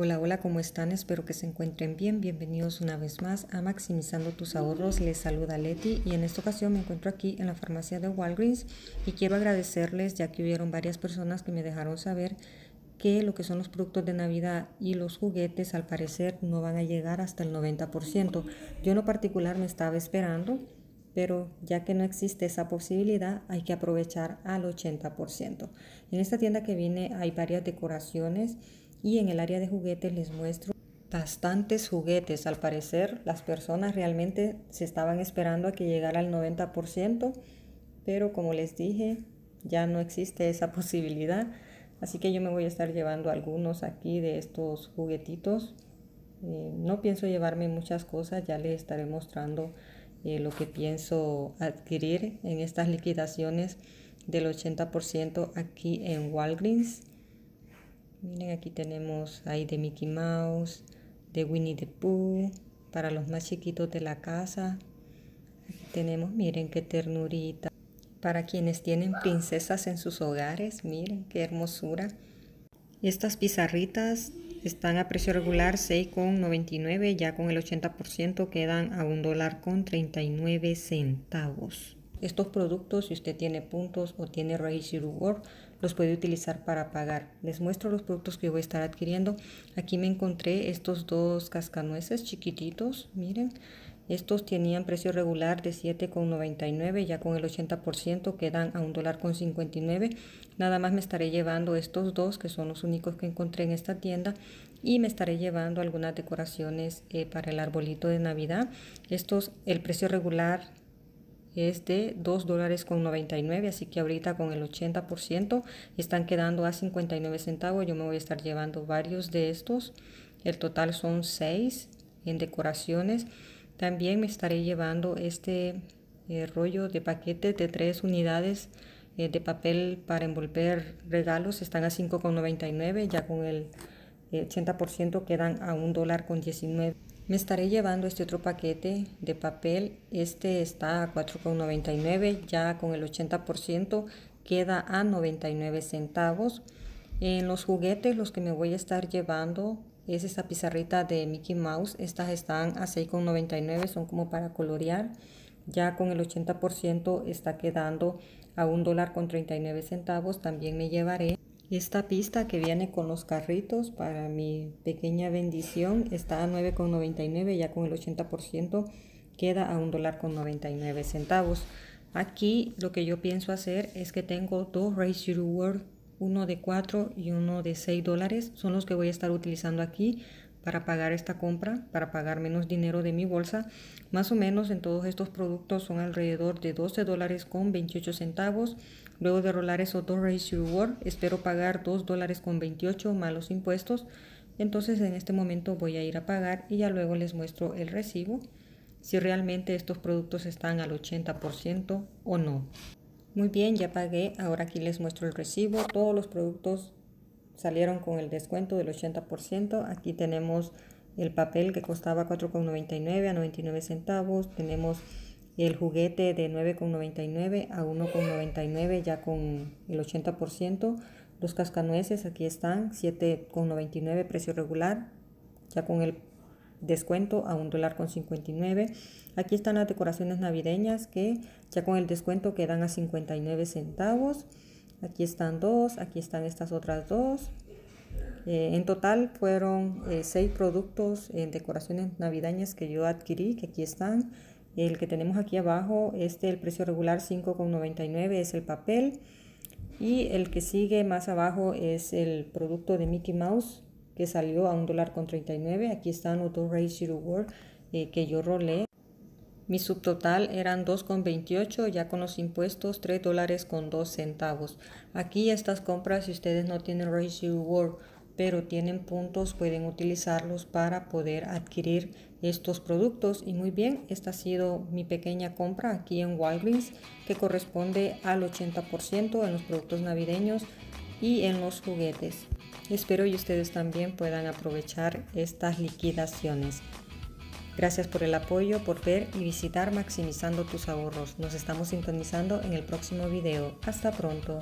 Hola, hola, ¿cómo están? Espero que se encuentren bien. Bienvenidos una vez más a Maximizando tus ahorros. Les saluda Leti y en esta ocasión me encuentro aquí en la farmacia de Walgreens y quiero agradecerles ya que hubieron varias personas que me dejaron saber que lo que son los productos de Navidad y los juguetes al parecer no van a llegar hasta el 90%. Yo en particular me estaba esperando, pero ya que no existe esa posibilidad hay que aprovechar al 80%. En esta tienda que viene hay varias decoraciones y en el área de juguetes les muestro bastantes juguetes. Al parecer las personas realmente se estaban esperando a que llegara al 90%, pero como les dije, ya no existe esa posibilidad. Así que yo me voy a estar llevando algunos aquí de estos juguetitos. Eh, no pienso llevarme muchas cosas, ya les estaré mostrando eh, lo que pienso adquirir en estas liquidaciones del 80% aquí en Walgreens. Miren, aquí tenemos ahí de Mickey Mouse, de Winnie the Pooh, para los más chiquitos de la casa. tenemos, miren qué ternurita. Para quienes tienen princesas en sus hogares, miren qué hermosura. Estas pizarritas están a precio regular 6,99, ya con el 80% quedan a un dólar con 39 centavos. Estos productos, si usted tiene puntos o tiene Raise Reward, los puede utilizar para pagar. Les muestro los productos que voy a estar adquiriendo. Aquí me encontré estos dos cascanueces chiquititos, miren. Estos tenían precio regular de 7,99, ya con el 80% quedan a un dólar con 59. Nada más me estaré llevando estos dos, que son los únicos que encontré en esta tienda. Y me estaré llevando algunas decoraciones eh, para el arbolito de Navidad. Estos, el precio regular es de 2 dólares con 99 así que ahorita con el 80% están quedando a 59 centavos. Yo me voy a estar llevando varios de estos. El total son 6 en decoraciones. También me estaré llevando este eh, rollo de paquete de 3 unidades eh, de papel para envolver regalos. Están a 5,99 ya con el 80% quedan a 1 dólar con 19 me estaré llevando este otro paquete de papel. Este está a 4,99. Ya con el 80% queda a 99 centavos. En los juguetes, los que me voy a estar llevando es esta pizarrita de Mickey Mouse. Estas están a 6,99. Son como para colorear. Ya con el 80% está quedando a un dólar con 39 centavos. También me llevaré esta pista que viene con los carritos para mi pequeña bendición está a 9,99 ya con el 80% queda a un dólar con 99 centavos. Aquí lo que yo pienso hacer es que tengo dos Raise Your World, uno de 4 y uno de 6 dólares. Son los que voy a estar utilizando aquí para pagar esta compra, para pagar menos dinero de mi bolsa. Más o menos en todos estos productos son alrededor de 12 dólares con 28 centavos. Luego de rolar esos dos Raise Reward, espero pagar 2 dólares con 28 más impuestos. Entonces en este momento voy a ir a pagar y ya luego les muestro el recibo si realmente estos productos están al 80% o no. Muy bien, ya pagué. Ahora aquí les muestro el recibo. Todos los productos salieron con el descuento del 80%. Aquí tenemos el papel que costaba 4,99 a 99 centavos. Tenemos el juguete de 9,99 a 1,99 ya con el 80%. Los cascanueces aquí están 7,99 precio regular ya con el descuento a un dólar con 59. Aquí están las decoraciones navideñas que ya con el descuento quedan a 59 centavos. Aquí están dos, aquí están estas otras dos. Eh, en total fueron eh, seis productos en decoraciones navideñas que yo adquirí, que aquí están. El que tenemos aquí abajo, este el precio regular 5,99 es el papel. Y el que sigue más abajo es el producto de Mickey Mouse que salió a un dólar con 39. Aquí están los dos Raise Zero World eh, que yo rolé. Mi subtotal eran 2,28, ya con los impuestos 3 dólares con 2 centavos. Aquí estas compras, si ustedes no tienen Raise Reward, pero tienen puntos, pueden utilizarlos para poder adquirir estos productos. Y muy bien, esta ha sido mi pequeña compra aquí en Walgreens, que corresponde al 80% en los productos navideños y en los juguetes. Espero y ustedes también puedan aprovechar estas liquidaciones. Gracias por el apoyo, por ver y visitar Maximizando tus ahorros. Nos estamos sintonizando en el próximo video. Hasta pronto.